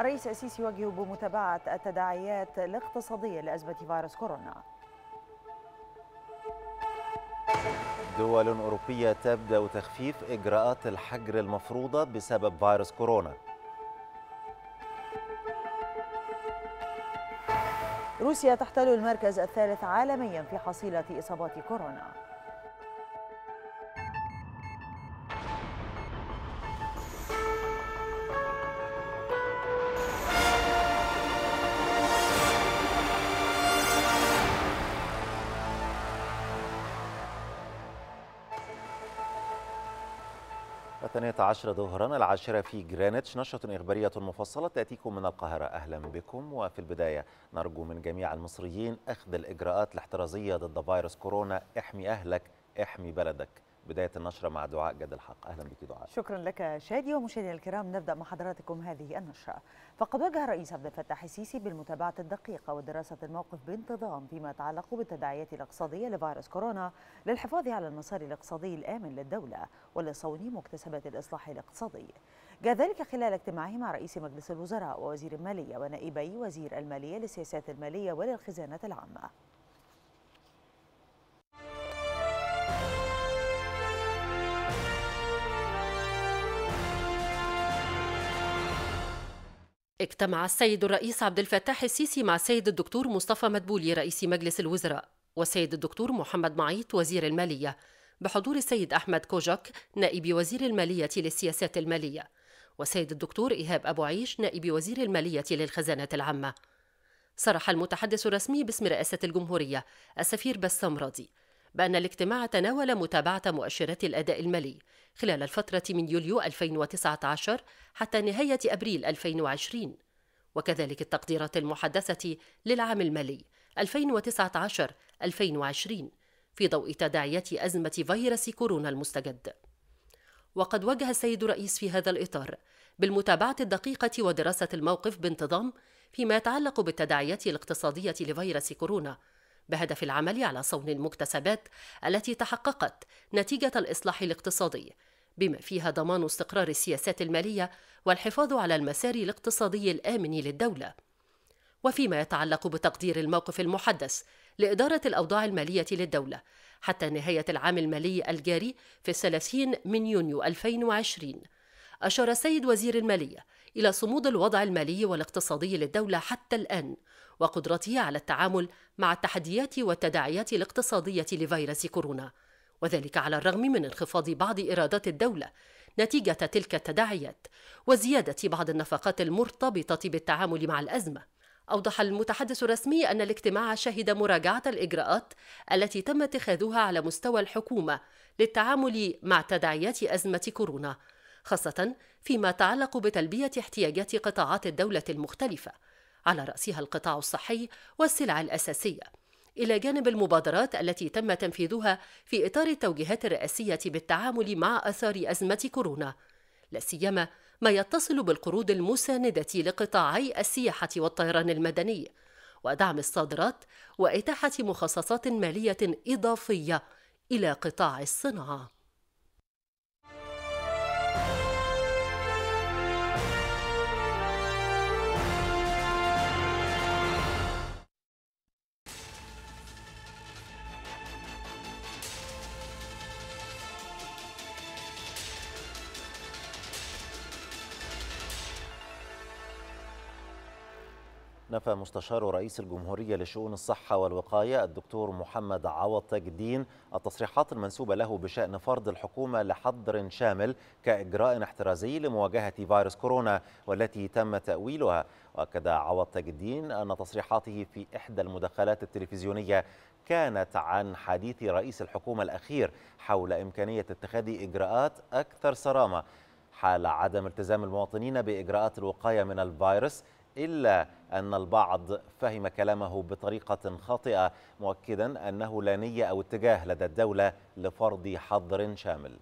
الرئيس السيسي يوجه بمتابعة التداعيات الاقتصادية لأزمة فيروس كورونا. دول أوروبية تبدأ تخفيف إجراءات الحجر المفروضة بسبب فيروس كورونا. روسيا تحتل المركز الثالث عالميا في حصيلة إصابات كورونا. الثانية عشر ظهرا العاشرة في جرينتش نشرة إخبارية مفصلة. تأتيكم من القاهرة. أهلا بكم. وفي البداية نرجو من جميع المصريين أخذ الإجراءات الاحترازية ضد فيروس كورونا. احمي أهلك احمي بلدك. بداية النشرة مع دعاء جد الحق. أهلا بك دعاء. شكرا لك شادي. ومشاهدينا الكرام نبدأ مع حضراتكم هذه النشرة. فقد وجه الرئيس عبد الفتاح السيسي بالمتابعة الدقيقة ودراسة الموقف بانتظام فيما يتعلق بالتداعيات الاقتصادية لفيروس كورونا للحفاظ على المسار الاقتصادي الآمن للدولة ولصون مكتسبات الإصلاح الاقتصادي. جاء ذلك خلال اجتماعه مع رئيس مجلس الوزراء ووزير المالية ونائبي وزير المالية للسياسات المالية وللخزانة العامة. اجتمع السيد الرئيس عبد الفتاح السيسي مع السيد الدكتور مصطفى مدبولي رئيس مجلس الوزراء والسيد الدكتور محمد معيط وزير المالية بحضور السيد أحمد كوجك نائب وزير المالية للسياسات المالية والسيد الدكتور إيهاب أبو عيش نائب وزير المالية للخزانة العامة. صرح المتحدث الرسمي باسم رئاسة الجمهورية السفير بسام راضي بأن الاجتماع تناول متابعة مؤشرات الأداء المالي خلال الفترة من يوليو 2019 حتى نهاية أبريل 2020 وكذلك التقديرات المحدثة للعام المالي 2019-2020 في ضوء تداعيات أزمة فيروس كورونا المستجد. وقد وجه السيد الرئيس في هذا الإطار بالمتابعة الدقيقة ودراسة الموقف بانتظام فيما يتعلق بالتداعيات الاقتصادية لفيروس كورونا بهدف العمل على صون المكتسبات التي تحققت نتيجة الإصلاح الاقتصادي بما فيها ضمان استقرار السياسات المالية والحفاظ على المسار الاقتصادي الآمن للدولة. وفيما يتعلق بتقدير الموقف المحدث لإدارة الأوضاع المالية للدولة حتى نهاية العام المالي الجاري في الثلاثين من يونيو 2020 أشار السيد وزير المالية إلى صمود الوضع المالي والاقتصادي للدولة حتى الآن وقدرته على التعامل مع التحديات والتداعيات الاقتصادية لفيروس كورونا. وذلك على الرغم من انخفاض بعض إيرادات الدولة نتيجة تلك التداعيات وزيادة بعض النفقات المرتبطة بالتعامل مع الأزمة. أوضح المتحدث الرسمي أن الاجتماع شهد مراجعة الإجراءات التي تم اتخاذها على مستوى الحكومة للتعامل مع تداعيات أزمة كورونا خاصة فيما يتعلق بتلبية احتياجات قطاعات الدولة المختلفة. على رأسها القطاع الصحي والسلع الأساسية. إلى جانب المبادرات التي تم تنفيذها في إطار التوجيهات الرئاسية بالتعامل مع آثار أزمة كورونا لا سيما ما يتصل بالقروض المساندة لقطاعي السياحة والطيران المدني ودعم الصادرات وإتاحة مخصصات مالية إضافية إلى قطاع الصناعة. نفى مستشار رئيس الجمهورية لشؤون الصحة والوقاية الدكتور محمد عوض تاج الدين التصريحات المنسوبة له بشأن فرض الحكومة لحظر شامل كإجراء احترازي لمواجهة فيروس كورونا والتي تم تأويلها. وأكد عوض تاج الدين أن تصريحاته في إحدى المداخلات التلفزيونية كانت عن حديث رئيس الحكومة الأخير حول إمكانية اتخاذ إجراءات أكثر صرامة حال عدم التزام المواطنين بإجراءات الوقاية من الفيروس إلا أن البعض فهم كلامه بطريقة خاطئة مؤكدا أنه لا نية أو اتجاه لدى الدولة لفرض حظر شامل.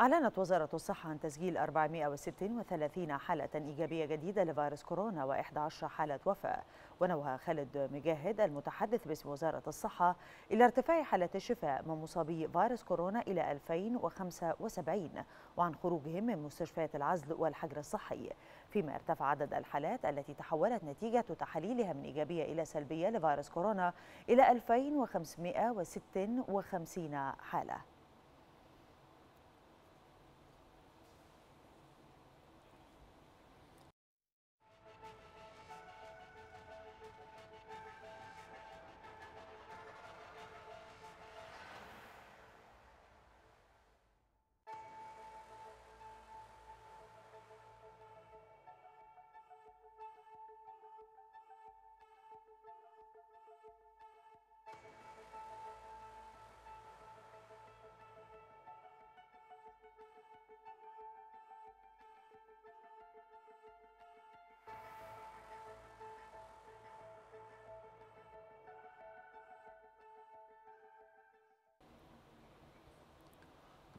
أعلنت وزارة الصحة عن تسجيل 436 حالة إيجابية جديدة لفيروس كورونا و11 حالة وفاة. ونوه خالد مجاهد المتحدث باسم وزارة الصحة إلى ارتفاع حالات الشفاء من مصابي فيروس كورونا إلى 2075 وعن خروجهم من مستشفيات العزل والحجر الصحي. فيما ارتفع عدد الحالات التي تحولت نتيجة تحاليلها من إيجابية إلى سلبية لفيروس كورونا إلى 2556 حالة.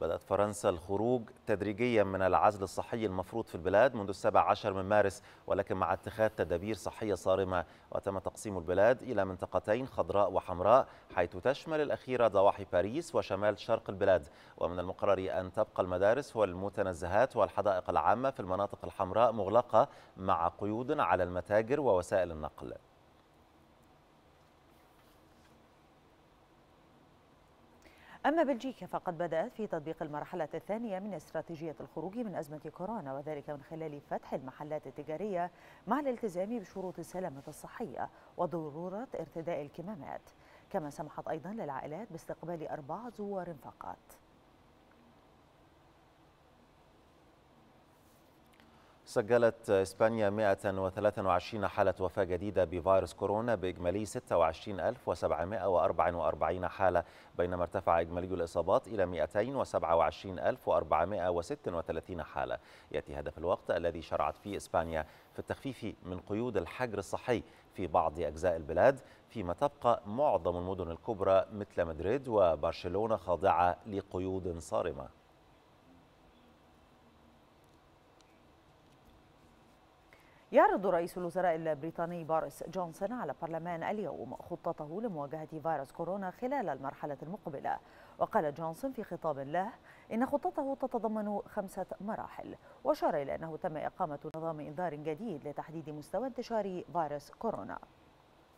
بدأت فرنسا الخروج تدريجيا من العزل الصحي المفروض في البلاد منذ السابع عشر من مارس ولكن مع اتخاذ تدابير صحية صارمة وتم تقسيم البلاد إلى منطقتين خضراء وحمراء حيث تشمل الأخيرة ضواحي باريس وشمال شرق البلاد. ومن المقرر أن تبقى المدارس والمتنزهات والحدائق العامة في المناطق الحمراء مغلقة مع قيود على المتاجر ووسائل النقل. أما بلجيكا فقد بدأت في تطبيق المرحلة الثانية من استراتيجية الخروج من أزمة كورونا وذلك من خلال فتح المحلات التجارية مع الالتزام بشروط السلامة الصحية وضرورة ارتداء الكمامات. كما سمحت أيضا للعائلات باستقبال أربعة زوار فقط. سجلت إسبانيا 123 حالة وفاة جديدة بفيروس كورونا بإجمالي 26744 حالة بينما ارتفع إجمالي الإصابات إلى 227436 حالة. يأتي هذا في الوقت الذي شرعت فيه إسبانيا في التخفيف من قيود الحجر الصحي في بعض أجزاء البلاد فيما تبقى معظم المدن الكبرى مثل مدريد وبرشلونة خاضعة لقيود صارمة. يعرض رئيس الوزراء البريطاني بوريس جونسون على البرلمان اليوم خطته لمواجهة فيروس كورونا خلال المرحلة المقبلة. وقال جونسون في خطاب له إن خطته تتضمن خمسة مراحل وأشار إلى أنه تم إقامة نظام إنذار جديد لتحديد مستوى انتشار فيروس كورونا.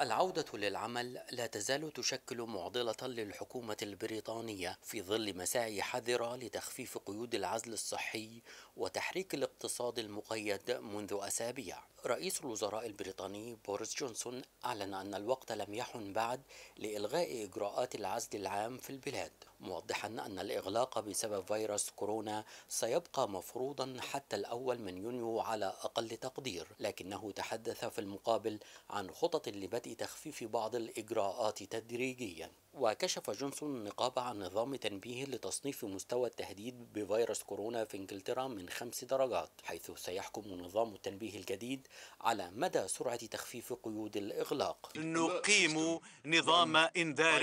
العودة للعمل لا تزال تشكل معضلة للحكومة البريطانية في ظل مساعي حذرة لتخفيف قيود العزل الصحي وتحريك الاقتصاد المقيد منذ أسابيع. رئيس الوزراء البريطاني بوريس جونسون أعلن أن الوقت لم يحن بعد لإلغاء إجراءات العزل العام في البلاد. موضحا أن الإغلاق بسبب فيروس كورونا سيبقى مفروضا حتى الأول من يونيو على أقل تقدير لكنه تحدث في المقابل عن خطط لبدء تخفيف بعض الإجراءات تدريجيا وكشف جونسون النقاب عن نظام تنبيه لتصنيف مستوى التهديد بفيروس كورونا في إنجلترا من خمس درجات حيث سيحكم نظام التنبيه الجديد على مدى سرعة تخفيف قيود الإغلاق. نقيم نظام إنذار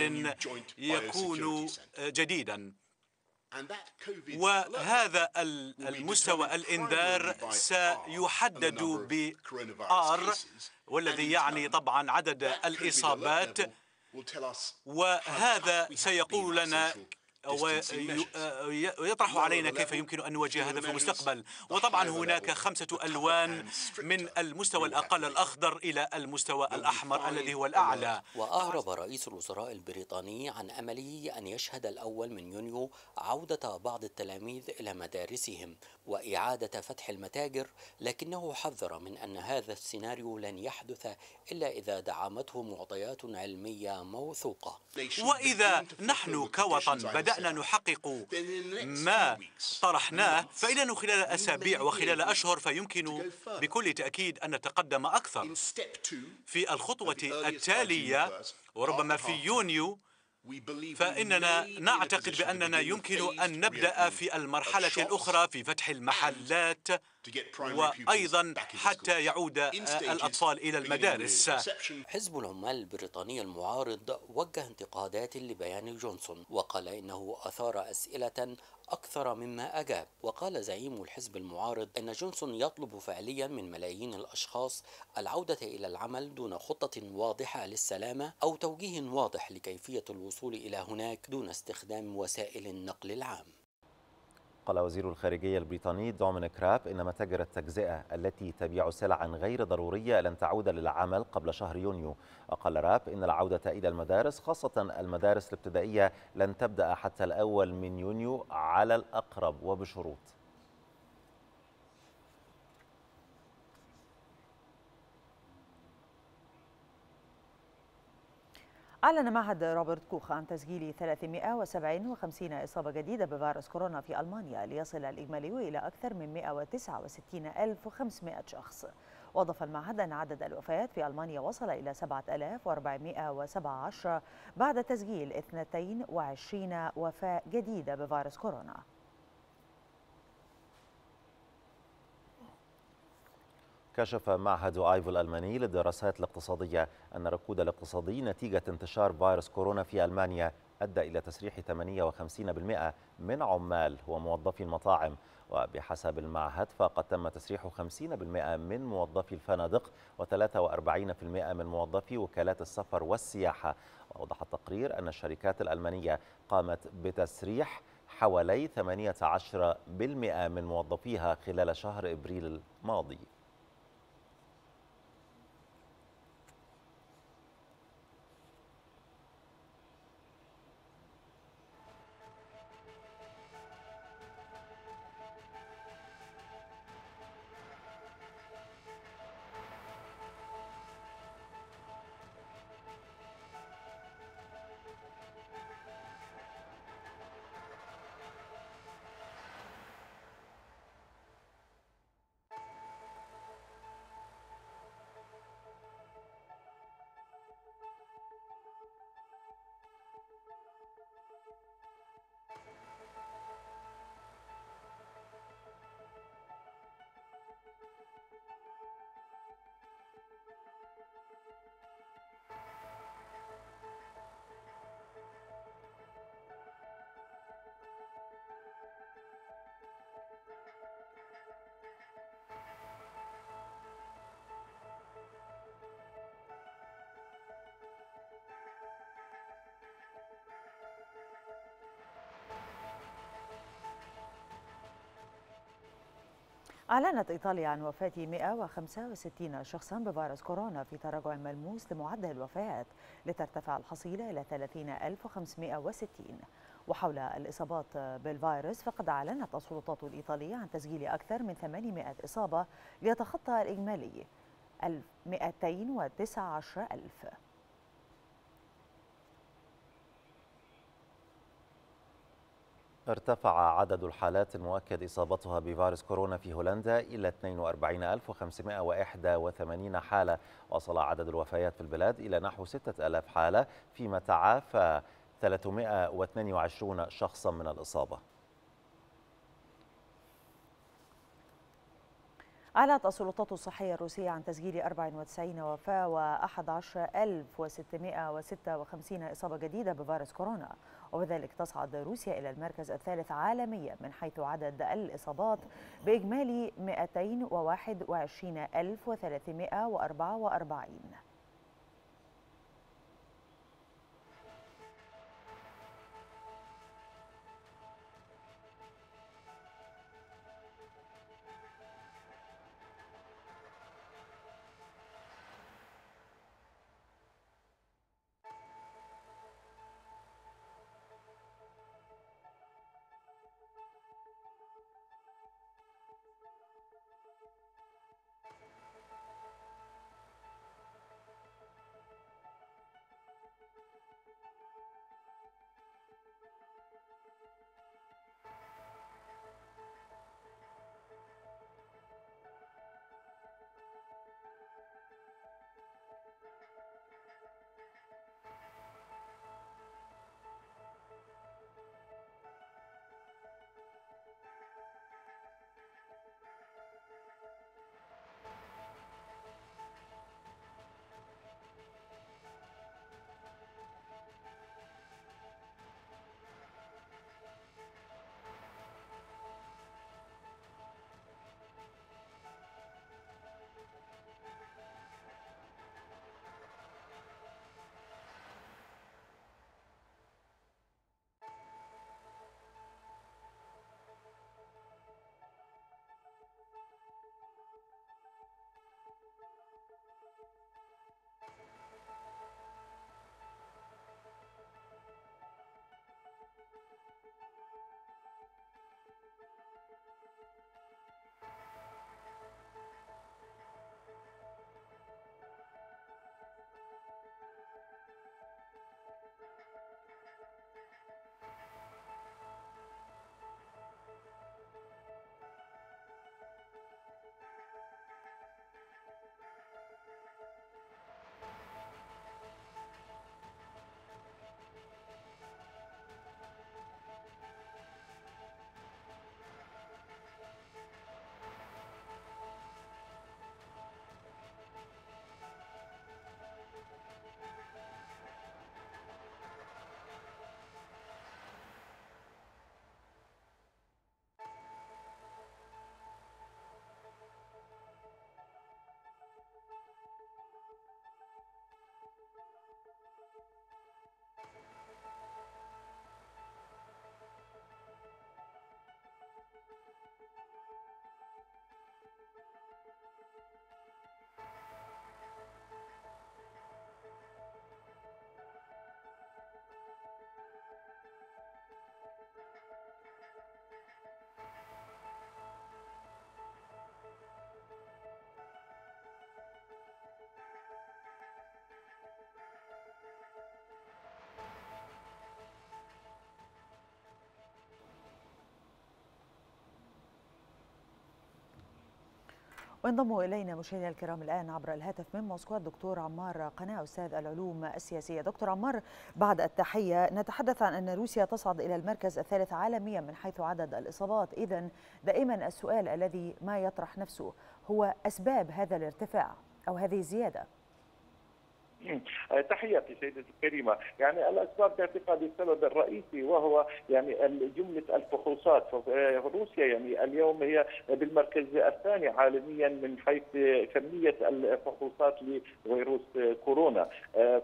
يكون جديدا. وهذا المستوى الإنذار سيحدد ب R والذي يعني طبعا عدد الإصابات وهذا سيقول لنا ويطرح علينا كيف يمكن أن نواجه هذا في المستقبل وطبعا هناك خمسة ألوان من المستوى الأقل الأخضر إلى المستوى الأحمر الذي هو الأعلى وأعرب رئيس الوزراء البريطاني عن أمله أن يشهد الأول من يونيو عودة بعض التلاميذ إلى مدارسهم وإعادة فتح المتاجر لكنه حذر من أن هذا السيناريو لن يحدث إلا إذا دعمته معطيات علمية موثوقة وإذا نحن كوطن بدأنا نحقق ما طرحناه فإنه خلال أسابيع وخلال أشهر فيمكن بكل تأكيد أن نتقدم أكثر في الخطوة التالية. وربما في يونيو فإننا نعتقد بأننا يمكن أن نبدأ في المرحلة الأخرى في فتح المحلات. وأيضا حتى يعود الأطفال إلى المدارس. حزب العمال البريطاني المعارض وجه انتقادات لبيان جونسون وقال إنه أثار أسئلة أكثر مما أجاب. وقال زعيم الحزب المعارض أن جونسون يطلب فعليا من ملايين الأشخاص العودة إلى العمل دون خطة واضحة للسلامة أو توجيه واضح لكيفية الوصول إلى هناك دون استخدام وسائل النقل العام. قال وزير الخارجية البريطاني دومينيك راب إن متاجر التجزئة التي تبيع سلعا غير ضرورية لن تعود للعمل قبل شهر يونيو. وقال راب إن العودة إلى المدارس خاصة المدارس الابتدائية لن تبدأ حتى الأول من يونيو على الأقرب وبشروط. أعلن معهد روبرت كوخ عن تسجيل 357 إصابة جديدة بفيروس كورونا في ألمانيا ليصل الإجمالي إلى أكثر من 169500 شخص. وأضاف المعهد أن عدد الوفيات في ألمانيا وصل إلى 7417 بعد تسجيل 22 وفاة جديدة بفيروس كورونا. كشف معهد آيفو الألماني للدراسات الاقتصادية أن الركود الاقتصادي نتيجة انتشار فيروس كورونا في ألمانيا أدى إلى تسريح 58% من عمال وموظفي المطاعم. وبحسب المعهد فقد تم تسريح 50% من موظفي الفنادق و43% من موظفي وكالات السفر والسياحة. وأوضح التقرير أن الشركات الألمانية قامت بتسريح حوالي 18% من موظفيها خلال شهر إبريل الماضي. أعلنت إيطاليا عن وفاة 165 شخصا بفيروس كورونا في تراجع ملموس لمعدل الوفيات لترتفع الحصيلة إلى 30560 وحول الإصابات بالفيروس فقد أعلنت السلطات الإيطالية عن تسجيل أكثر من 800 إصابة ليتخطى الإجمالي 219 ألف. ارتفع عدد الحالات المؤكد إصابتها بفيروس كورونا في هولندا إلى 42581 حالة. وصل عدد الوفيات في البلاد إلى نحو 6000 حالة فيما تعافى 322 شخصا من الإصابة. أعلنت السلطات الصحية الروسية عن تسجيل 94 وفاة و11656 إصابة جديدة بفيروس كورونا. وبذلك تصعد روسيا إلى المركز الثالث عالميا من حيث عدد الإصابات بإجمالي 221344 وينضم إلينا مشاهدينا الكرام الآن عبر الهاتف من موسكو الدكتور عمار قناع أستاذ العلوم السياسية. دكتور عمار بعد التحية نتحدث عن أن روسيا تصعد إلى المركز الثالث عالميا من حيث عدد الإصابات، اذا دائما السؤال الذي ما يطرح نفسه هو أسباب هذا الارتفاع أو هذه الزيادة. تحياتي سيدتي الكريمة، يعني الأسباب باعتقادي السبب الرئيسي وهو يعني جملة الفحوصات، روسيا. يعني اليوم هي بالمركز الثاني عالميا من حيث كمية الفحوصات لفيروس كورونا،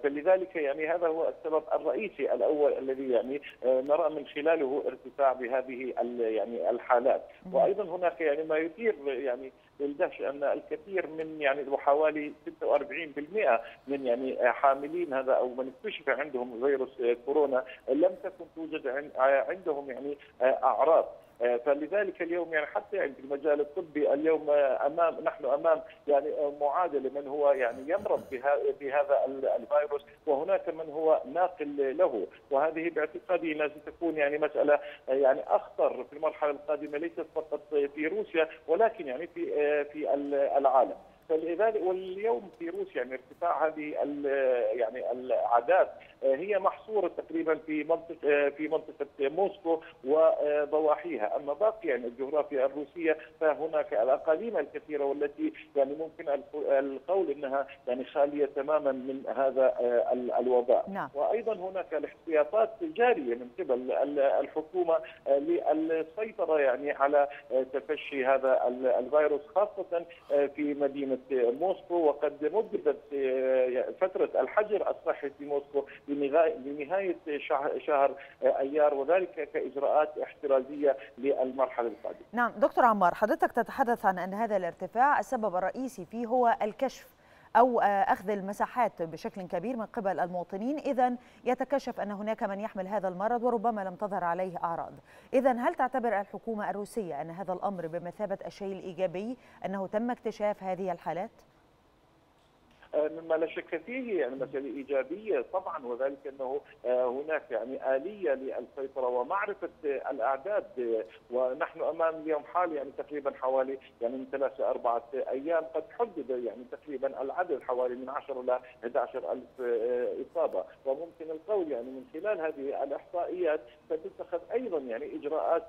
فلذلك يعني هذا هو السبب الرئيسي الأول الذي يعني نرى من خلاله ارتفاع بهذه يعني الحالات، وأيضا هناك يعني ما يثير يعني للدهش أن الكثير من يعني وحوالي 46% من يعني حاملين هذا أو من اكتشف عندهم فيروس كورونا لم تكن توجد عندهم يعني أعراض. فلذلك اليوم يعني حتى يعني في المجال الطبي اليوم أمام نحن أمام يعني معادلة من هو يعني يمرض بهذا الفيروس وهناك من هو ناقل له وهذه باعتقادي انها ستكون يعني مسألة يعني أخطر في المرحلة القادمة ليست فقط في روسيا ولكن يعني في في العالم. فلذلك واليوم في روسيا يعني ارتفاع هذه يعني الأعداد هي محصورة تقريبا في منطقه في منطقة موسكو وضواحيها، أما باقي يعني الجغرافيا الروسية فهناك الأقاليم الكثيرة والتي يعني ممكن القول إنها يعني خالية تماما من هذا الوباء. نعم. وأيضا هناك الاحتياطات جاريه من قبل الحكومة للسيطرة يعني على تفشي هذا الفيروس خاصة في مدينة موسكو وقد مددت فترة الحجر الصحي في موسكو لنهاية شهر, أيار وذلك كإجراءات احترازية للمرحلة القادمة. نعم دكتور عمار حضرتك تتحدث عن أن هذا الارتفاع السبب الرئيسي فيه هو الكشف أو أخذ المساحات بشكل كبير من قبل المواطنين. اذا يتكشف أن هناك من يحمل هذا المرض وربما لم تظهر عليه أعراض. اذا هل تعتبر الحكومة الروسية أن هذا الأمر بمثابة الشيء الإيجابي أنه تم اكتشاف هذه الحالات؟ مما لا شك فيه يعني مسألة إيجابية طبعا وذلك أنه هناك يعني آلية للسيطرة ومعرفة الأعداد ونحن أمام اليوم حال يعني تقريبا حوالي يعني من ثلاثة أربعة أيام قد حدد يعني تقريبا العدد حوالي من 10 إلى 11 ألف إصابة. وممكن القول يعني من خلال هذه الإحصائيات ستتخذ أيضا يعني إجراءات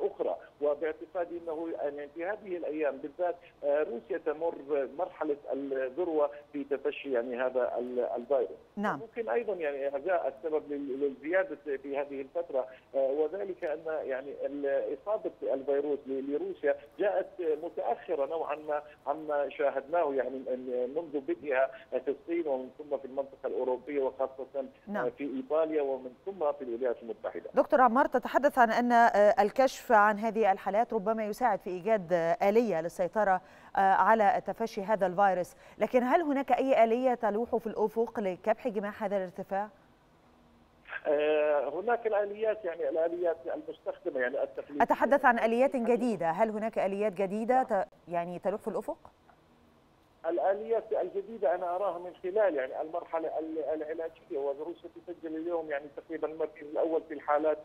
أخرى. وباعتقادي أنه يعني في هذه الأيام بالذات روسيا تمر مرحلة الذروة في تفشي يعني هذا الفيروس نعم ممكن أيضا يعني جاء السبب للزيادة في هذه الفترة وذلك أن يعني إصابة الفيروس لروسيا جاءت متأخرة نوعا ما عما شاهدناه يعني منذ بدءها في الصين ومن ثم في المنطقة الأوروبية وخاصة نعم. في إيطاليا ومن ثم في الولايات المتحدة. دكتور عمار تتحدث عن أن الكشف عن هذه الحالات ربما يساعد في إيجاد آلية للسيطرة على تفشي هذا الفيروس، لكن هل هناك أي آلية تلوح في الأفق لكبح جماح هذا الارتفاع؟ هناك الآليات يعني الآليات المستخدمة يعني التقليديه أتحدث عن آليات جديدة، هل هناك آليات جديدة يعني تلوح في الأفق؟ الآليات الجديدة أنا أراها من خلال يعني المرحلة العلاجية وروسيا تسجل اليوم يعني تقريبا المركز الأول في الحالات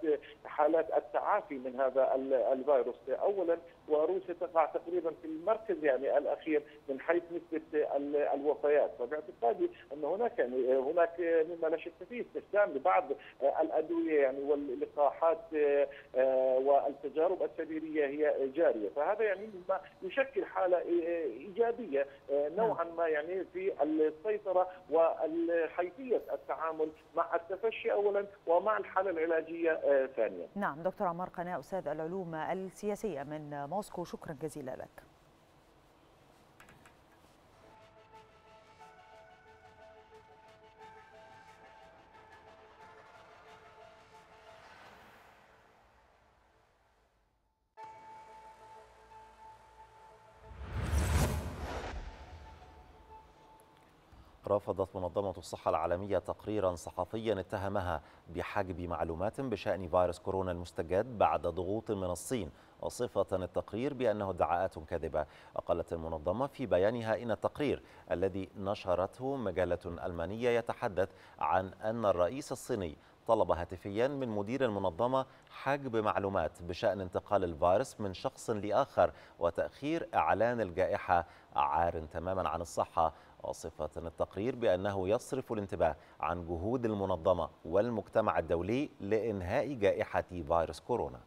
حالات التعافي من هذا الفيروس. اولا وروسيا تقع تقريبا في المركز يعني الأخير من حيث نسبة الوفيات. فباعتقادي أن هناك يعني هناك مما لا شك فيه استخدام لبعض الأدوية يعني واللقاحات والتجارب السريرية هي جارية. فهذا يعني مما يشكل حالة إيجابية نوعا ما يعني في السيطرة وحيثيه التعامل مع التفشي اولا ومع الحالة العلاجية ثانيا. نعم دكتور عمار قناع أستاذ العلوم السياسية من موسكو شكرا جزيلا لك. رفضت منظمة الصحة العالمية تقريرا صحفيا اتهمها بحجب معلومات بشأن فيروس كورونا المستجد بعد ضغوط من الصين وصفة التقرير بأنه ادعاءات كاذبة. وقالت المنظمة في بيانها إن التقرير الذي نشرته مجلة ألمانية يتحدث عن أن الرئيس الصيني طلب هاتفيا من مدير المنظمة حجب معلومات بشأن انتقال الفيروس من شخص لآخر وتأخير إعلان الجائحة. عار تماما عن الصحة وصفة التقرير بأنه يصرف الانتباه عن جهود المنظمة والمجتمع الدولي لإنهاء جائحة فيروس كورونا.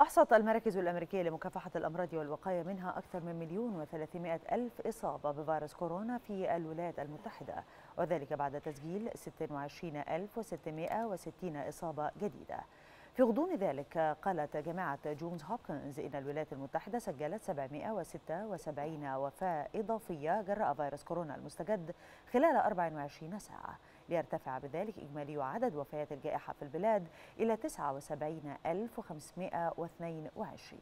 أحصت المراكز الأمريكية لمكافحة الأمراض والوقاية منها أكثر من مليون وثلاثمائة ألف إصابة بفيروس كورونا في الولايات المتحدة وذلك بعد تسجيل 26660 إصابة جديدة. في غضون ذلك قالت جامعة جونز هوبكنز إن الولايات المتحدة سجلت 776 وفاة إضافية جراء فيروس كورونا المستجد خلال 24 ساعة. ليرتفع بذلك إجمالي عدد وفيات الجائحة في البلاد إلى 79522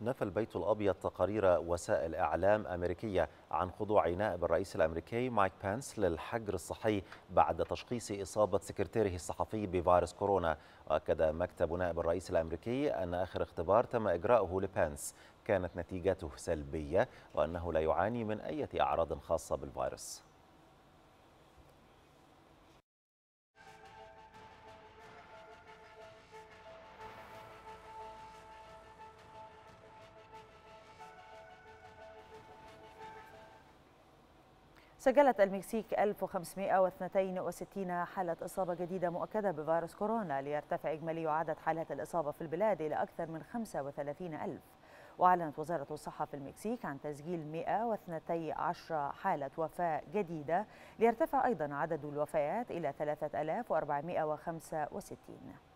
نفى البيت الأبيض تقارير وسائل إعلام أمريكية عن خضوع نائب الرئيس الأمريكي مايك بانس للحجر الصحي بعد تشخيص إصابة سكرتيره الصحفي بفيروس كورونا. وأكد مكتب نائب الرئيس الأمريكي أن آخر اختبار تم إجراؤه لبانس. كانت نتيجته سلبية وأنه لا يعاني من أي أعراض خاصة بالفيروس. سجلت المكسيك 1562 حالة إصابة جديدة مؤكدة بفيروس كورونا ليرتفع إجمالي عدد حالات الإصابة في البلاد إلى أكثر من 35 ألف. وأعلنت وزارة الصحة في المكسيك عن تسجيل 112 حالة وفاة جديدة. ليرتفع أيضا عدد الوفيات إلى 3465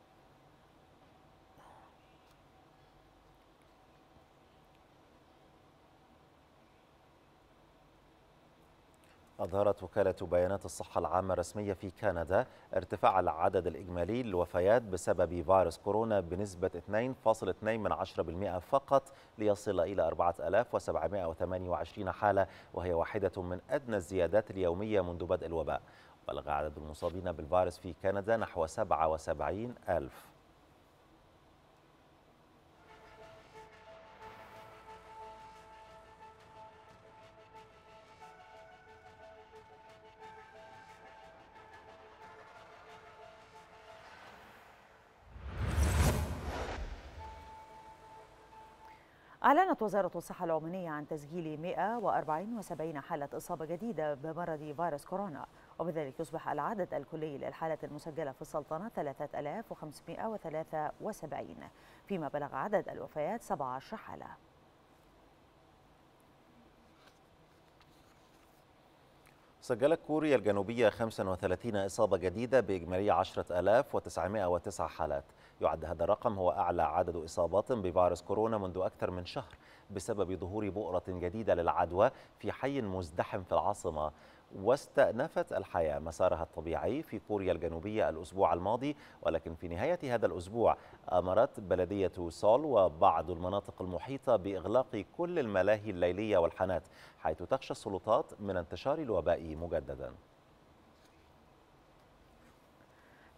أظهرت وكالة بيانات الصحة العامة الرسمية في كندا ارتفاع العدد الإجمالي للوفيات بسبب فيروس كورونا بنسبة 2.2% فقط ليصل إلى 4728 حالة وهي واحدة من أدنى الزيادات اليومية منذ بدء الوباء. بلغ عدد المصابين بالفيروس في كندا نحو 77 ألف. أعلنت وزارة الصحة العمانية عن تسجيل 174 حالة إصابة جديدة بمرض فيروس كورونا وبذلك يصبح العدد الكلي للحالات المسجلة في السلطنة 3573 فيما بلغ عدد الوفيات 17 حالة. سجلت كوريا الجنوبية 35 إصابة جديدة بإجمالي 10909 حالات. يعد هذا الرقم هو أعلى عدد إصابات بفيروس كورونا منذ أكثر من شهر بسبب ظهور بؤرة جديدة للعدوى في حي مزدحم في العاصمة. واستأنفت الحياة. مسارها الطبيعي في كوريا الجنوبية الأسبوع الماضي ولكن في نهاية هذا الأسبوع أمرت بلدية سول وبعض المناطق المحيطة بإغلاق كل الملاهي الليلية والحانات حيث تخشى السلطات من انتشار الوباء مجدداً.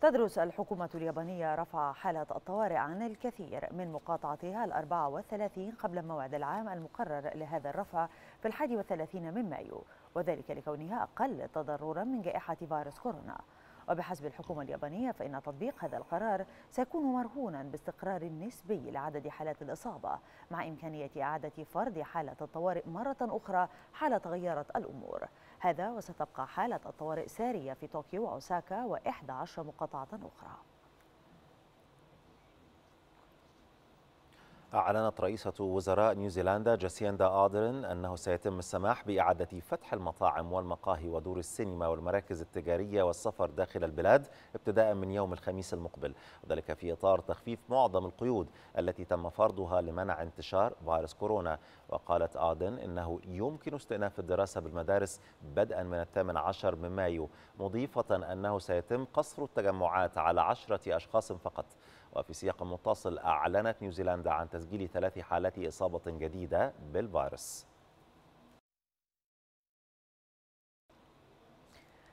تدرس الحكومة اليابانية رفع حالة الطوارئ عن الكثير من مقاطعتها الأربعة والثلاثين قبل موعد العام المقرر لهذا الرفع في الحادي والثلاثين من مايو. وذلك لكونها أقل تضررا من جائحة فيروس كورونا. وبحسب الحكومة اليابانية فإن تطبيق هذا القرار سيكون مرهونا باستقرار نسبي لعدد حالات الإصابة مع إمكانية إعادة فرض حالة الطوارئ مرة أخرى حال تغيرت الأمور. هذا وستبقى حالة الطوارئ سارية في طوكيو وأوساكا و11 مقاطعة أخرى. أعلنت رئيسة وزراء نيوزيلندا جاسيندا آدرن أنه سيتم السماح بإعادة فتح المطاعم والمقاهي ودور السينما والمراكز التجارية والسفر داخل البلاد ابتداء من يوم الخميس المقبل. وذلك في إطار تخفيف معظم القيود التي تم فرضها لمنع انتشار فيروس كورونا. وقالت آدن إنه يمكن استئناف الدراسة بالمدارس بدءا من الثامن عشر من مايو مضيفة أنه سيتم قصر التجمعات على عشرة أشخاص فقط. وفي سياق متصل أعلنت نيوزيلندا عن تسجيل ثلاث حالات إصابة جديدة بالفيروس.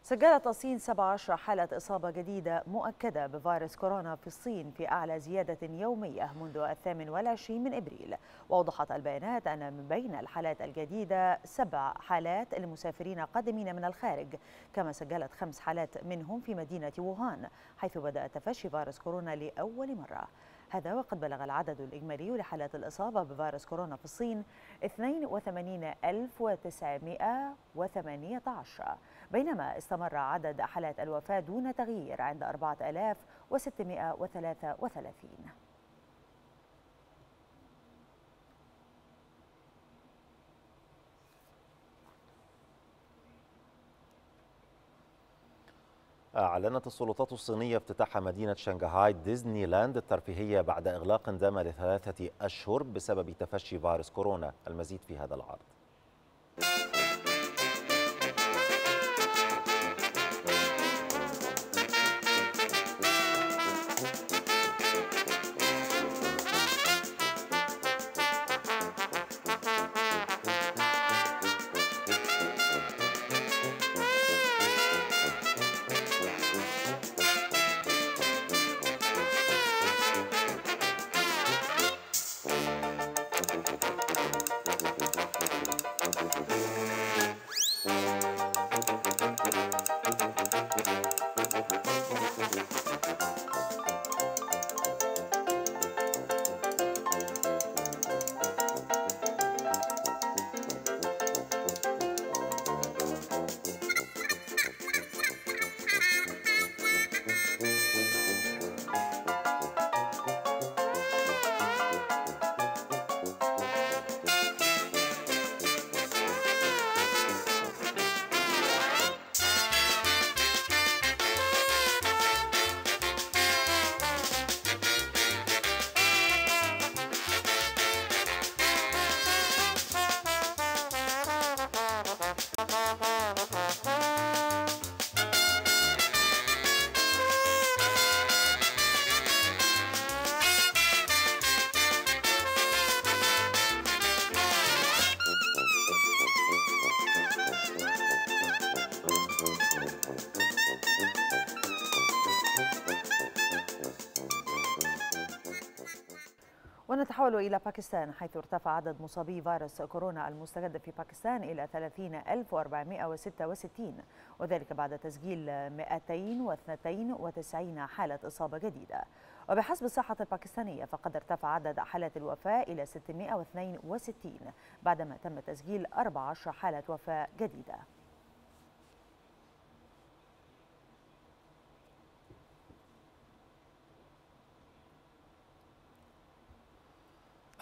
سجلت الصين 17 حالة إصابة جديدة مؤكدة بفيروس كورونا في الصين في أعلى زيادة يومية منذ الثامن والعشرين من إبريل. وأوضحت البيانات أن من بين الحالات الجديدة سبع حالات لمسافرين قادمين من الخارج كما سجلت خمس حالات منهم في مدينة ووهان حيث بدأ تفشي فيروس كورونا لأول مرة. هذا وقد بلغ العدد الإجمالي لحالات الإصابة بفيروس كورونا في الصين 82918 بينما استمر عدد حالات الوفاة دون تغيير عند 4633 أعلنت السلطات الصينية افتتاح مدينة شنغهاي ديزني لاند الترفيهية بعد إغلاق دام لثلاثة أشهر بسبب تفشي فيروس كورونا. المزيد في هذا العرض. ونتحول إلى باكستان حيث ارتفع عدد مصابي فيروس كورونا المستجد في باكستان إلى 30466 وذلك بعد تسجيل 292 حالة إصابة جديدة. وبحسب الصحة الباكستانية فقد ارتفع عدد حالات الوفاة إلى 662 بعدما تم تسجيل 14 حالة وفاة جديدة.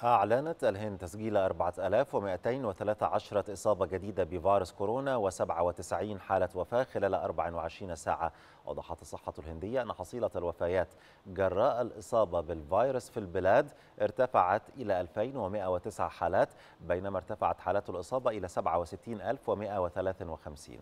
أعلنت الهند تسجيل 4213 إصابة جديدة بفيروس كورونا و97 حالة وفاة خلال 24 ساعة. وضحت الصحة الهندية أن حصيلة الوفيات جراء الإصابة بالفيروس في البلاد ارتفعت إلى 2109 حالات بينما ارتفعت حالات الإصابة إلى 67153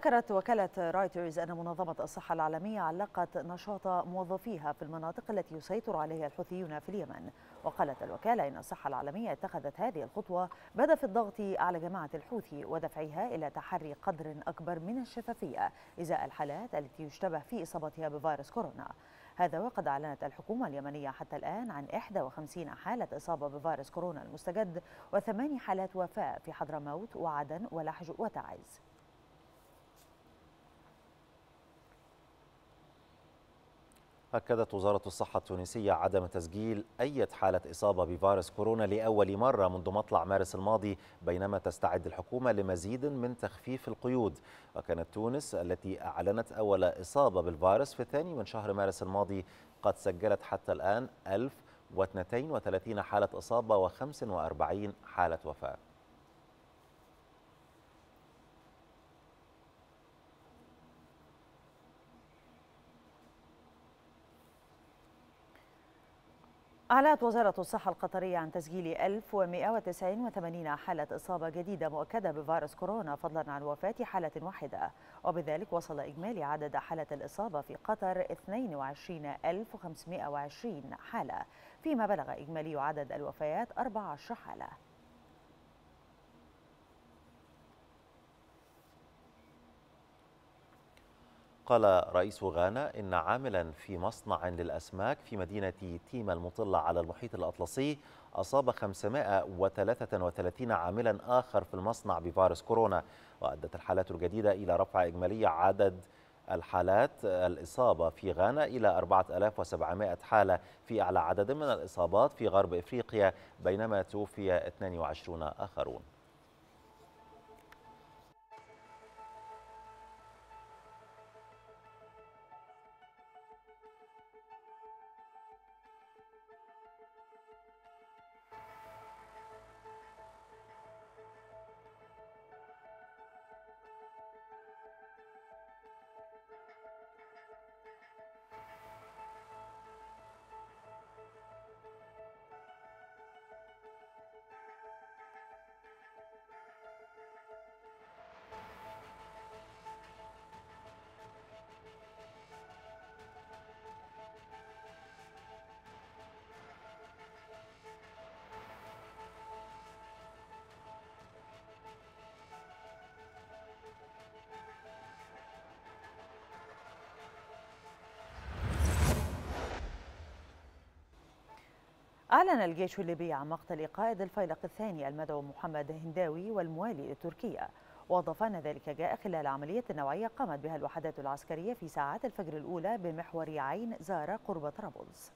ذكرت وكالة رايترز أن منظمة الصحة العالمية علقت نشاط موظفيها في المناطق التي يسيطر عليها الحوثيون في اليمن. وقالت الوكالة إن الصحة العالمية اتخذت هذه الخطوة بهدف الضغط على جماعة الحوثي ودفعها إلى تحري قدر أكبر من الشفافية إزاء الحالات التي يشتبه في إصابتها بفيروس كورونا. هذا وقد أعلنت الحكومة اليمنية حتى الآن عن 51 حالة إصابة بفيروس كورونا المستجد وثماني حالات وفاة في حضرموت وعدن ولحج وتعز. أكدت وزارة الصحة التونسية عدم تسجيل أي حالة إصابة بفيروس كورونا لأول مرة منذ مطلع مارس الماضي بينما تستعد الحكومة لمزيد من تخفيف القيود. وكانت تونس التي أعلنت أول إصابة بالفيروس في الثاني من شهر مارس الماضي قد سجلت حتى الآن 1032 حالة إصابة و45 حالة وفاة. أعلنت وزارة الصحة القطرية عن تسجيل 1189 حالة إصابة جديدة مؤكدة بفيروس كورونا فضلا عن وفاة حالة واحدة. وبذلك وصل إجمالي عدد حالات الإصابة في قطر 22520 حالة فيما بلغ إجمالي عدد الوفيات 14 حالة. قال رئيس غانا إن عاملا في مصنع للأسماك في مدينة تيما المطلة على المحيط الأطلسي أصاب 533 عاملا آخر في المصنع بفيروس كورونا وأدت الحالات الجديدة إلى رفع إجمالي عدد الحالات. الإصابة في غانا إلى 4700 حالة في أعلى عدد من الإصابات في غرب إفريقيا بينما توفي 22 آخرون. أعلن الجيش الليبي عن مقتل قائد الفيلق الثاني المدعو محمد هنداوي والموالي لتركيا. وأضاف أن ذلك جاء خلال عملية نوعية قامت بها الوحدات العسكرية في ساعات الفجر الأولى بمحور عين زارة قرب طرابلس.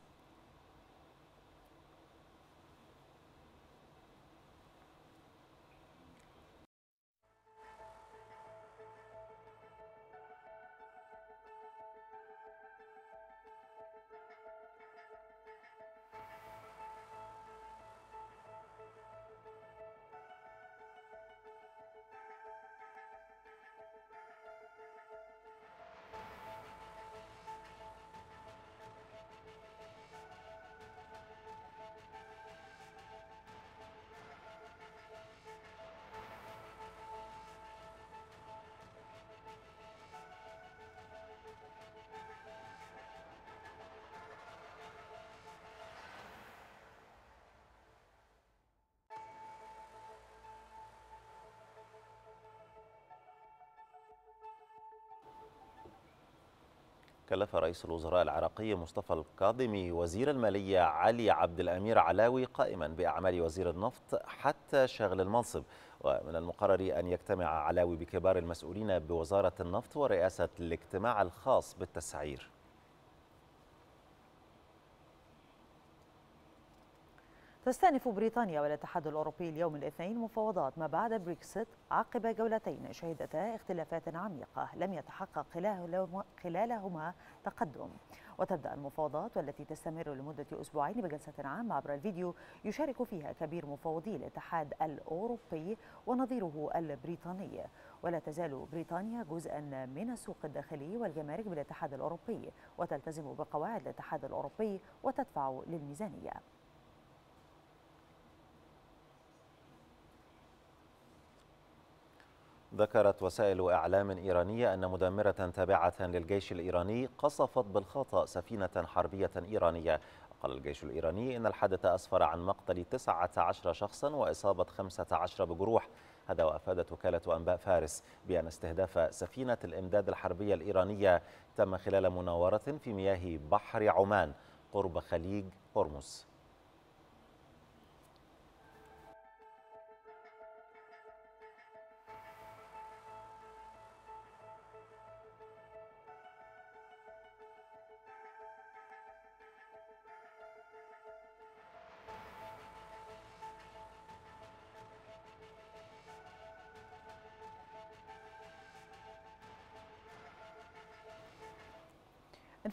كلف رئيس الوزراء العراقي مصطفى الكاظمي وزير المالية علي عبد الأمير علاوي قائما بأعمال وزير النفط حتى شغل المنصب. ومن المقرر أن يجتمع علاوي بكبار المسؤولين بوزارة النفط ورئاسة الاجتماع الخاص بالتسعير. تستأنف بريطانيا والاتحاد الأوروبي اليوم الاثنين مفاوضات ما بعد بريكسيت عقب جولتين شهدتا اختلافات عميقة لم يتحقق خلالهما تقدم. وتبدأ المفاوضات والتي تستمر لمدة أسبوعين بجلسة عامة عبر الفيديو يشارك فيها كبير مفوضي الاتحاد الأوروبي ونظيره البريطاني. ولا تزال بريطانيا جزءا من السوق الداخلي والجمارك بالاتحاد الأوروبي وتلتزم بقواعد الاتحاد الأوروبي وتدفع للميزانية. ذكرت وسائل إعلام إيرانية أن مدمرة تابعة للجيش الإيراني قصفت بالخطأ سفينة حربية إيرانية. قال الجيش الإيراني إن الحادث أسفر عن مقتل 19 شخصا وإصابة 15 بجروح. هذا وأفادت وكالة أنباء فارس بأن استهداف سفينة الإمداد الحربية الإيرانية تم خلال مناورة في مياه بحر عمان قرب خليج هرمز.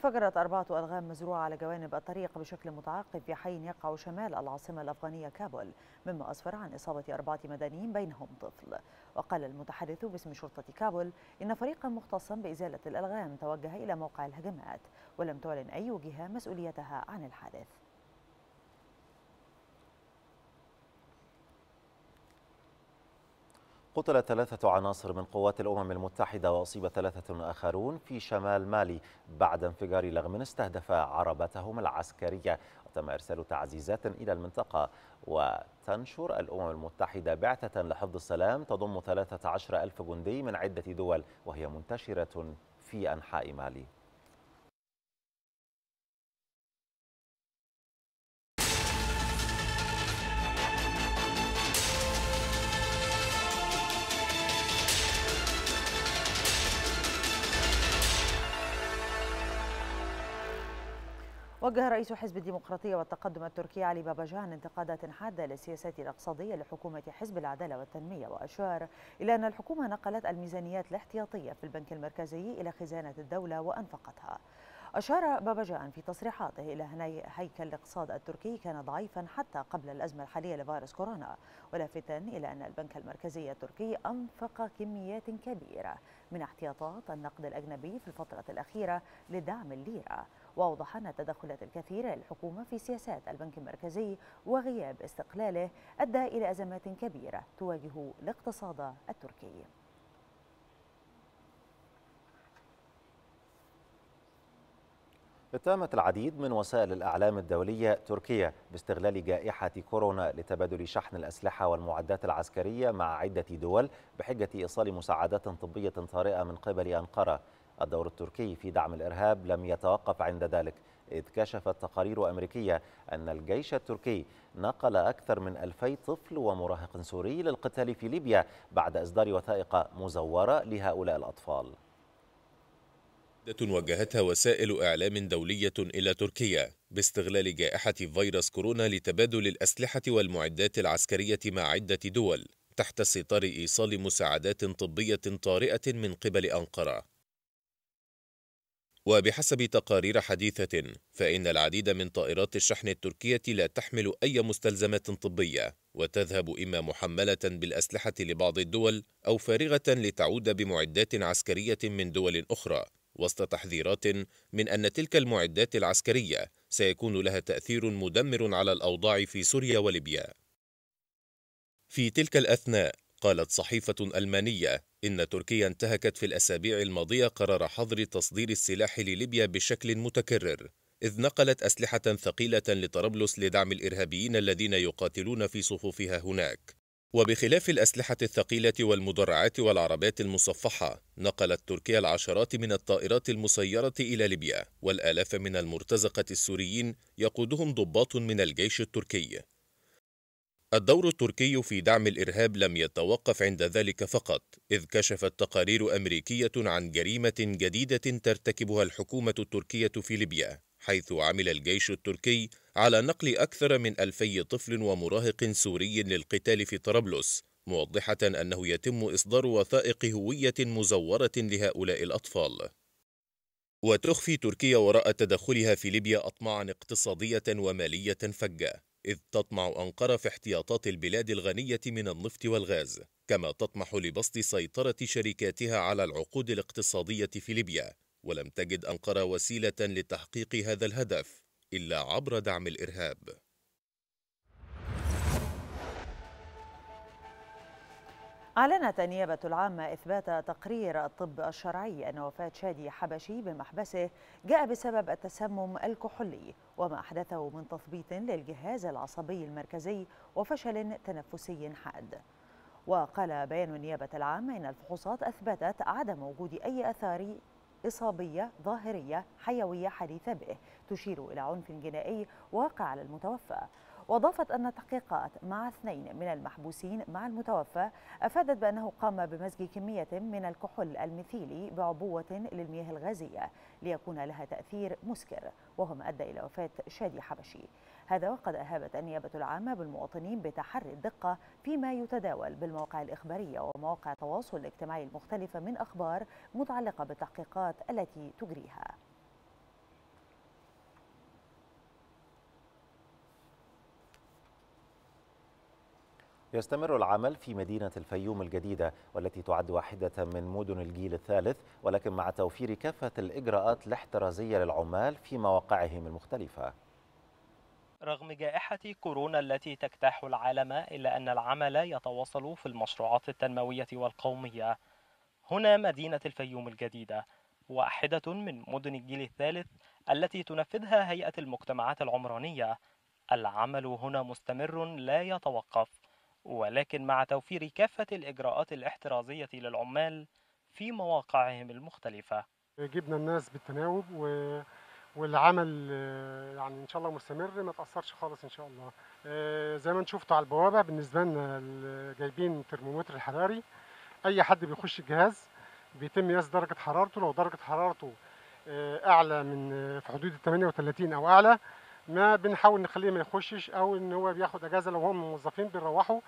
انفجرت أربعة ألغام مزروعة على جوانب الطريق بشكل متعاقب في حي يقع شمال العاصمة الأفغانية كابول مما أسفر عن إصابة أربعة مدنيين بينهم طفل. وقال المتحدث باسم شرطة كابول إن فريقا مختصا بإزالة الألغام توجه إلى موقع الهجمات ولم تعلن أي جهة مسؤوليتها عن الحادث. قتل ثلاثة عناصر من قوات الأمم المتحدة وأصيب ثلاثة آخرون في شمال مالي بعد انفجار لغم استهدف عربتهم العسكرية. وتم إرسال تعزيزات إلى المنطقة وتنشر الأمم المتحدة بعثة لحفظ السلام تضم 13 ألف جندي من عدة دول وهي منتشرة في أنحاء مالي. وجه رئيس حزب الديمقراطية والتقدم التركي علي باباجان انتقادات حادة للسياسات الاقتصادية لحكومة حزب العدالة والتنمية وأشار إلى أن الحكومة نقلت الميزانيات الاحتياطية في البنك المركزي إلى خزانة الدولة وأنفقتها. أشار باباجان في تصريحاته إلى أن هيكل الاقتصاد التركي كان ضعيفا حتى قبل الأزمة الحالية لفيروس كورونا ولافتا إلى أن البنك المركزي التركي أنفق كميات كبيرة من احتياطات النقد الأجنبي في الفترة الأخيرة لدعم الليرة. وأوضح أن التدخلات الكثيرة للحكومة في سياسات البنك المركزي وغياب استقلاله أدى إلى أزمات كبيرة تواجه الاقتصاد التركي. اتهمت العديد من وسائل الإعلام الدولية تركيا باستغلال جائحة كورونا لتبادل شحن الأسلحة والمعدات العسكرية مع عدة دول بحجة إيصال مساعدات طبية طارئة من قبل أنقرة. الدور التركي في دعم الإرهاب لم يتوقف عند ذلك إذ كشفت تقارير أمريكية أن الجيش التركي نقل أكثر من ألفي طفل ومراهق سوري للقتال في ليبيا بعد إصدار وثائق مزورة لهؤلاء الأطفال. وجهتها وسائل إعلام دولية إلى تركيا باستغلال جائحة فيروس كورونا لتبادل الأسلحة والمعدات العسكرية مع عدة دول تحت ستار إيصال مساعدات طبية طارئة من قبل أنقرة. وبحسب تقارير حديثة فإن العديد من طائرات الشحن التركية لا تحمل أي مستلزمات طبية وتذهب إما محملة بالأسلحة لبعض الدول أو فارغة لتعود بمعدات عسكرية من دول أخرى. وسط تحذيرات من أن تلك المعدات العسكرية سيكون لها تأثير مدمر على الأوضاع في سوريا وليبيا. في تلك الأثناء قالت صحيفة ألمانية إن تركيا انتهكت في الأسابيع الماضية قرار حظر تصدير السلاح لليبيا بشكل متكرر إذ نقلت أسلحة ثقيلة لطرابلس لدعم الإرهابيين الذين يقاتلون في صفوفها هناك. وبخلاف الأسلحة الثقيلة والمدرعات والعربات المصفحة نقلت تركيا العشرات من الطائرات المسيرة إلى ليبيا والآلاف من المرتزقة السوريين يقودهم ضباط من الجيش التركي. الدور التركي في دعم الإرهاب لم يتوقف عند ذلك فقط إذ كشفت تقارير أمريكية عن جريمة جديدة ترتكبها الحكومة التركية في ليبيا حيث عمل الجيش التركي على نقل أكثر من ألفي طفل ومراهق سوري للقتال في طرابلس موضحة أنه يتم إصدار وثائق هوية مزورة لهؤلاء الأطفال. وتخفي تركيا وراء تدخلها في ليبيا أطماعا اقتصادية ومالية فجة إذ تطمع أنقرة في احتياطات البلاد الغنية من النفط والغاز كما تطمح لبسط سيطرة شركاتها على العقود الاقتصادية في ليبيا. ولم تجد أنقرة وسيلة لتحقيق هذا الهدف إلا عبر دعم الإرهاب. أعلنت النيابة العامة إثبات تقرير الطب الشرعي أن وفاة شادي حبشي بمحبسه جاء بسبب التسمم الكحولي وما أحدثه من تثبيط للجهاز العصبي المركزي وفشل تنفسي حاد. وقال بيان النيابة العامة إن الفحوصات أثبتت عدم وجود أي أثار إصابية ظاهرية حيوية حديثة به تشير إلى عنف جنائي واقع على المتوفى وأضافت أن التحقيقات مع اثنين من المحبوسين مع المتوفى أفادت بأنه قام بمزج كمية من الكحول الميثيلي بعبوة للمياه الغازية ليكون لها تأثير مسكر وهو ما أدى إلى وفاة شادي حبشي. هذا وقد أهابت النيابة العامة بالمواطنين بتحري الدقة فيما يتداول بالمواقع الإخبارية ومواقع التواصل الاجتماعي المختلفة من أخبار متعلقة بالتحقيقات التي تجريها. يستمر العمل في مدينة الفيوم الجديدة والتي تعد واحدة من مدن الجيل الثالث ولكن مع توفير كافة الإجراءات الاحترازية للعمال في مواقعهم المختلفة. رغم جائحة كورونا التي تجتاح العالم إلا أن العمل يتواصل في المشروعات التنموية والقومية. هنا مدينة الفيوم الجديدة واحدة من مدن الجيل الثالث التي تنفذها هيئة المجتمعات العمرانية. العمل هنا مستمر لا يتوقف. ولكن مع توفير كافة الإجراءات الاحترازية للعمال في مواقعهم المختلفة. جبنا الناس بالتناوب و... والعمل يعني إن شاء الله مستمر ما تأثرش خالص إن شاء الله. آه، زي ما أنتم شفتوا على البوابة بالنسبة لنا جايبين ترمومتر الحراري. أي حد بيخش الجهاز بيتم قياس درجة حرارته. لو درجة حرارته آه، أعلى من آه، في حدود ال 38 أو أعلى ما بنحاول نخليه ما يخشش أو إن هو بياخد أجازة لو هم موظفين بنروحوا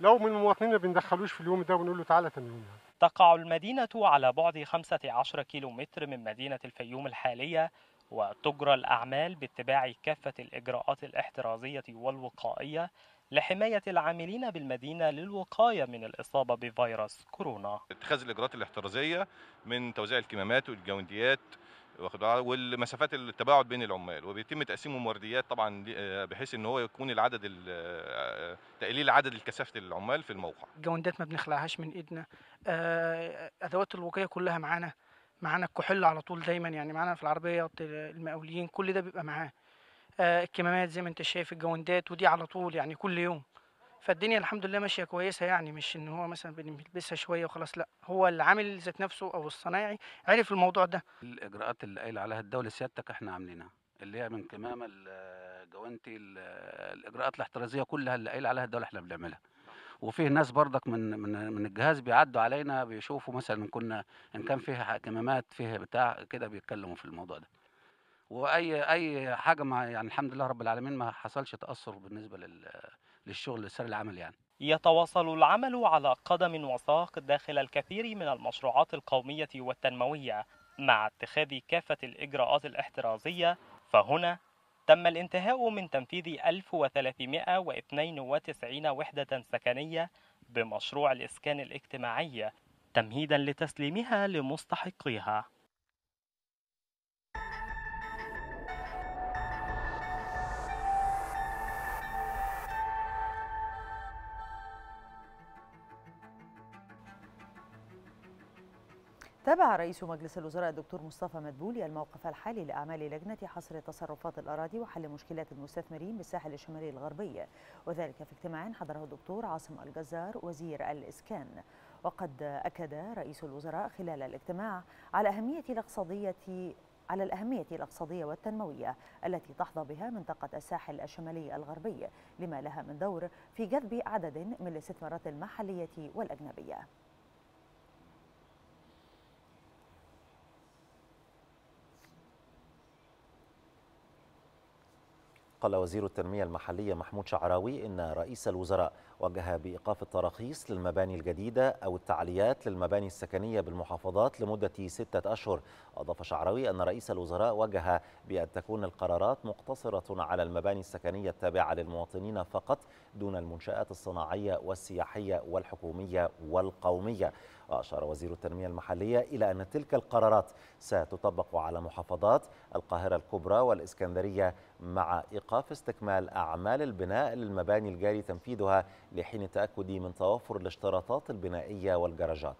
لو من المواطنين ما بندخلوش في اليوم ده ونقول له تعالى تمرين تقع المدينة على بعد 15 كيلومتر من مدينة الفيوم الحالية وتجرى الأعمال باتباع كافة الإجراءات الاحترازية والوقائية لحماية العاملين بالمدينة للوقاية من الإصابة بفيروس كورونا. اتخاذ الإجراءات الاحترازية من توزيع الكمامات والجونديات واخد؟ والمسافات التباعد بين العمال وبيتم تقسيمهم ورديات طبعا بحيث إن هو يكون العدد ال- تقليل عدد الكثافة العمال في الموقع. الجوندات ما بنخلعهاش من إيدنا. آه، أدوات الوقاية كلها معانا معانا الكحول على طول دايما يعني معانا في العربية المقاولين كل ده بيبقى معاه. آه، الكمامات زي ما أنت شايف الجوندات ودي على طول يعني كل يوم. فالدنيا الحمد لله ماشية كويسة يعني مش إن هو مثلا بنلبسها شوية وخلاص لأ هو اللي عامل ذات نفسه أو الصنايعي عرف الموضوع ده. الإجراءات اللي قايل عليها الدولة سيادتك إحنا عاملينها اللي هي من كمامه الجوانتي ال- الإجراءات الاحترازية كلها اللي قايل عليها الدولة إحنا بنعملها. وفيه ناس برضك من من من الجهاز بيعدوا علينا بيشوفوا مثلا كنا إن كان فيه كمامات فيه بتاع كده بيتكلموا في الموضوع ده. وأي أي حاجة ما يعني الحمد لله رب العالمين ما حصلش تأثر بالنسبة لل للشغل لسير العمل يعني. يتواصل العمل على قدم وساق داخل الكثير من المشروعات القومية والتنموية مع اتخاذ كافة الإجراءات الاحترازية. فهنا تم الانتهاء من تنفيذ 1392 وحدة سكنية بمشروع الإسكان الاجتماعي تمهيدا لتسليمها لمستحقيها. تابع رئيس مجلس الوزراء الدكتور مصطفى مدبولي الموقف الحالي لأعمال لجنة حصر تصرفات الأراضي وحل مشكلات المستثمرين بالساحل الشمالي الغربي. وذلك في اجتماع حضره الدكتور عاصم الجزار وزير الإسكان. وقد أكد رئيس الوزراء خلال الاجتماع على أهمية الأقتصادية على الأهمية الأقتصادية والتنموية التي تحظى بها منطقة الساحل الشمالي الغربي لما لها من دور في جذب عدد من الاستثمارات المحلية والأجنبية. قال وزير التنمية المحلية محمود شعراوي إن رئيس الوزراء وجه بإيقاف التراخيص للمباني الجديدة أو التعليات للمباني السكنية بالمحافظات لمدة ستة أشهر. أضاف شعراوي أن رئيس الوزراء وجه بأن تكون القرارات مقتصرة على المباني السكنية التابعة للمواطنين فقط دون المنشآت الصناعية والسياحية والحكومية والقومية. وأشار وزير التنمية المحلية إلى أن تلك القرارات ستطبق على محافظات القاهرة الكبرى والإسكندرية مع إيقاف استكمال أعمال البناء للمباني الجاري تنفيذها لحين التأكد من توفر الاشتراطات البنائية والجراجات.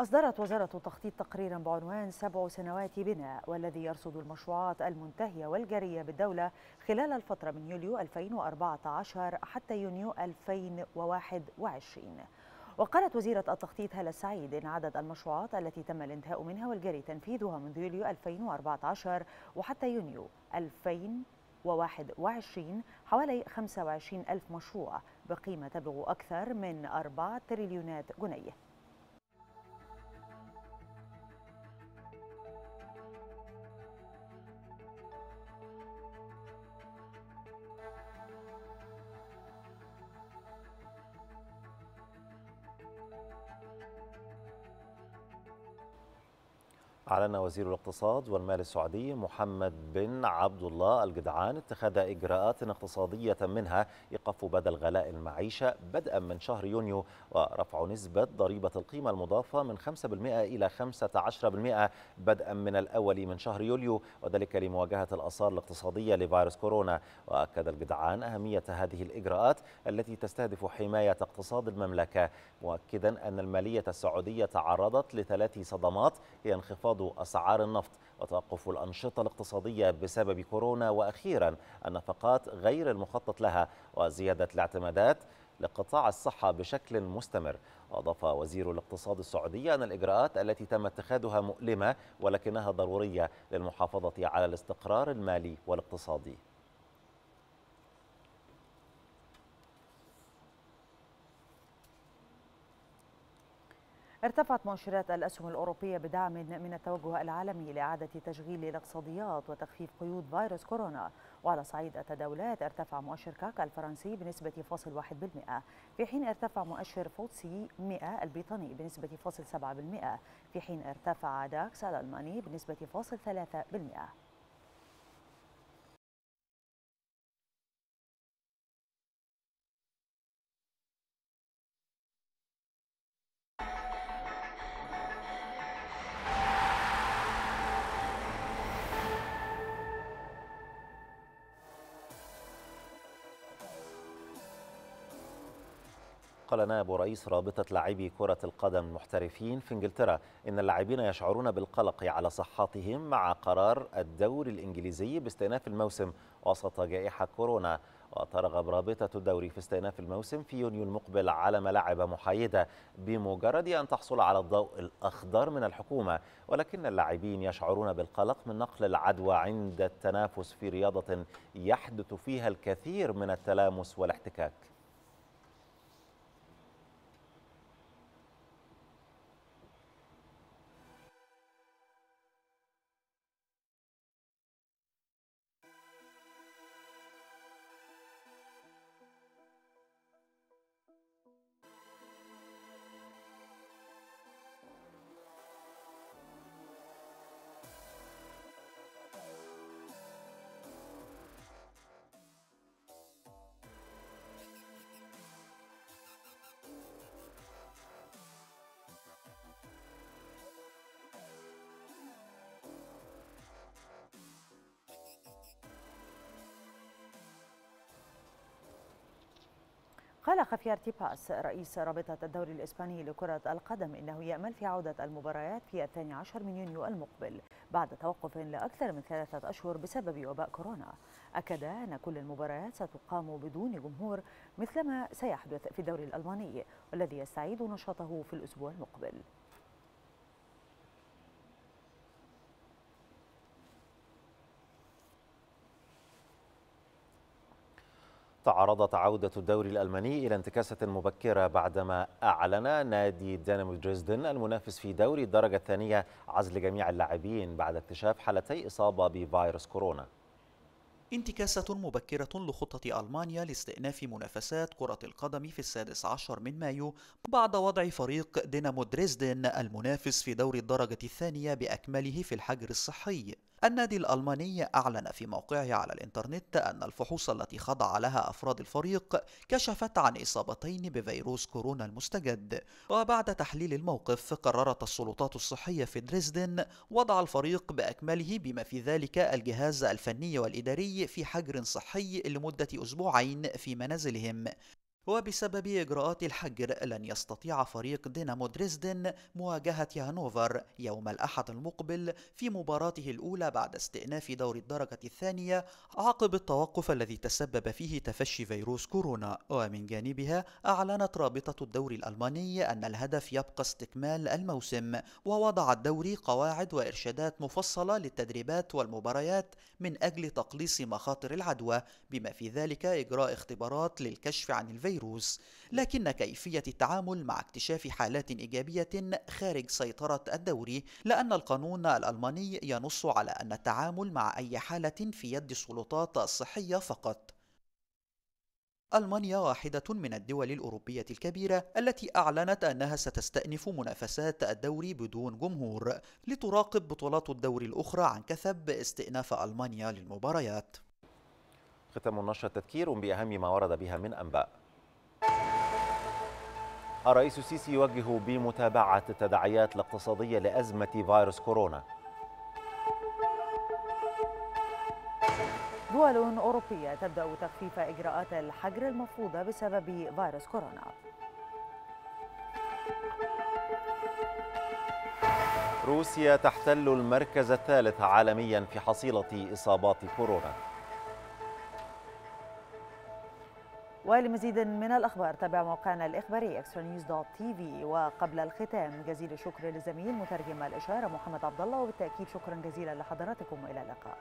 أصدرت وزارة التخطيط تقريرا بعنوان سبع سنوات بناء والذي يرصد المشروعات المنتهية والجارية بالدولة خلال الفترة من يوليو 2014 حتى يونيو 2021 وقالت وزيرة التخطيط هالة السعيد إن عدد المشروعات التي تم الانتهاء منها والجاري تنفيذها منذ يوليو 2014 وحتى يونيو 2021 حوالي 25 ألف مشروع بقيمة تبلغ أكثر من 4 تريليونات جنيه. أعلن وزير الاقتصاد والمال السعودي محمد بن عبد الله الجدعان اتخاذ إجراءات اقتصادية منها إيقاف بدل غلاء المعيشة بدءا من شهر يونيو ورفع نسبة ضريبة القيمة المضافة من 5% إلى 15% بدءا من الأول من شهر يوليو وذلك لمواجهة الآثار الاقتصادية لفيروس كورونا. وأكد الجدعان أهمية هذه الإجراءات التي تستهدف حماية اقتصاد المملكة مؤكدا أن المالية السعودية تعرضت لثلاث صدمات هي انخفاض أسعار النفط وتوقف الأنشطة الاقتصادية بسبب كورونا. وأخيرا النفقات غير المخطط لها وزيادة الاعتمادات لقطاع الصحة بشكل مستمر. أضاف وزير الاقتصاد السعودي أن الإجراءات التي تم اتخاذها مؤلمة ولكنها ضرورية للمحافظة على الاستقرار المالي والاقتصادي. ارتفعت مؤشرات الأسهم الأوروبية بدعم من التوجه العالمي لإعادة تشغيل الاقتصاديات وتخفيف قيود فيروس كورونا. وعلى صعيد التداولات ارتفع مؤشر كاك الفرنسي بنسبة فاصل واحد بالمئة. في حين ارتفع مؤشر فوتسي 100 البريطاني بنسبة فاصل سبعة بالمئة. في حين ارتفع داكس الألماني بنسبة فاصل ثلاثة بالمئة. قال نائب رئيس رابطة لاعبي كرة القدم المحترفين في انجلترا إن اللاعبين يشعرون بالقلق على صحتهم مع قرار الدوري الإنجليزي باستئناف الموسم وسط جائحة كورونا. وترغب رابطة الدوري في استئناف الموسم في يونيو المقبل على ملاعب محايدة بمجرد أن تحصل على الضوء الأخضر من الحكومة. ولكن اللاعبين يشعرون بالقلق من نقل العدوى عند التنافس في رياضة يحدث فيها الكثير من التلامس والاحتكاك. قال خافير تيباس رئيس رابطة الدوري الإسباني لكرة القدم إنه يأمل في عودة المباريات في الثاني عشر من يونيو المقبل بعد توقف لأكثر من ثلاثة أشهر بسبب وباء كورونا. أكد أن كل المباريات ستقام بدون جمهور مثلما سيحدث في الدوري الألماني والذي يستعيد نشاطه في الأسبوع المقبل. تعرضت عودة الدوري الألماني إلى انتكاسة مبكرة بعدما أعلن نادي دينامو دريسدن المنافس في دوري الدرجة الثانية عزل جميع اللاعبين بعد اكتشاف حالتي إصابة بفيروس كورونا. انتكاسة مبكرة لخطة ألمانيا لاستئناف منافسات كرة القدم في السادس عشر من مايو بعد وضع فريق دينامو دريسدن المنافس في دور الدرجة الثانية بأكمله في الحجر الصحي. النادي الألماني أعلن في موقعه على الإنترنت أن الفحوص التي خضع لها أفراد الفريق كشفت عن إصابتين بفيروس كورونا المستجد. وبعد تحليل الموقف قررت السلطات الصحية في دريسدن وضع الفريق بأكمله بما في ذلك الجهاز الفني والإداري في حجر صحي لمدة أسبوعين في منازلهم. وبسبب إجراءات الحجر لن يستطيع فريق دينامو دريسدن مواجهة هانوفر يوم الأحد المقبل في مباراته الأولى بعد استئناف دور الدرجة الثانية عقب التوقف الذي تسبب فيه تفشي فيروس كورونا. ومن جانبها أعلنت رابطة الدوري الألماني أن الهدف يبقى استكمال الموسم ووضع الدوري قواعد وإرشادات مفصلة للتدريبات والمباريات من أجل تقليص مخاطر العدوى بما في ذلك إجراء اختبارات للكشف عن الفيروس الفيروس لكن كيفية التعامل مع اكتشاف حالات إيجابية خارج سيطرة الدوري لأن القانون الألماني ينص على أن التعامل مع أي حالة في يد السلطات الصحية فقط. ألمانيا واحدة من الدول الأوروبية الكبيرة التي أعلنت أنها ستستأنف منافسات الدوري بدون جمهور لتراقب بطولات الدوري الأخرى عن كثب استئناف ألمانيا للمباريات. ختام النشرة تذكير بأهم ما ورد بها من أنباء. الرئيس السيسي يوجه بمتابعة التداعيات الاقتصادية لأزمة فيروس كورونا. دول أوروبية تبدأ تخفيف إجراءات الحجر المفروضة بسبب فيروس كورونا. روسيا تحتل المركز الثالث عالميا في حصيلة إصابات كورونا. ولمزيد من الأخبار تابع موقعنا الإخباري إكسترا نيوز دوت تي في. وقبل الختام جزيل الشكر للزميل مترجم الإشارة محمد عبد الله وبالتأكيد شكرا جزيلا لحضراتكم وإلى اللقاء.